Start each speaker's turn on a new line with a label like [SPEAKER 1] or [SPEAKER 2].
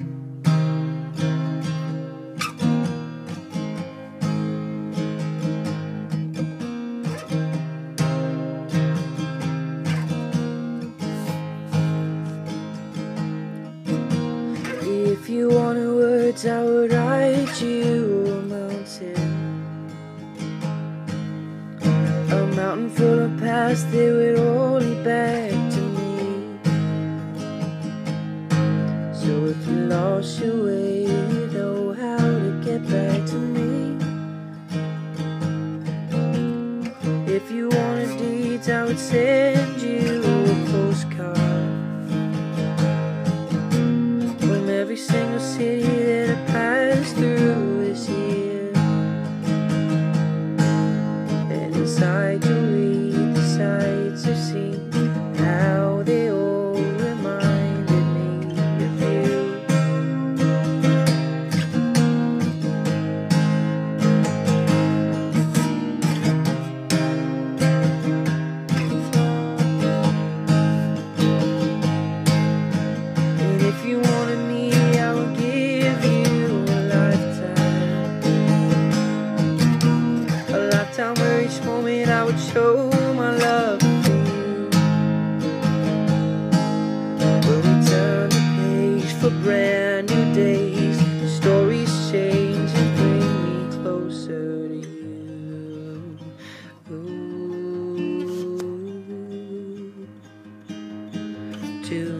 [SPEAKER 1] If you want words, I would write you a mountain. A mountain full of past, they would only bear. If you wanted deeds, I would send you. show my love to you. Will we turn the page for brand new days? Stories change and bring me closer to you. Ooh. To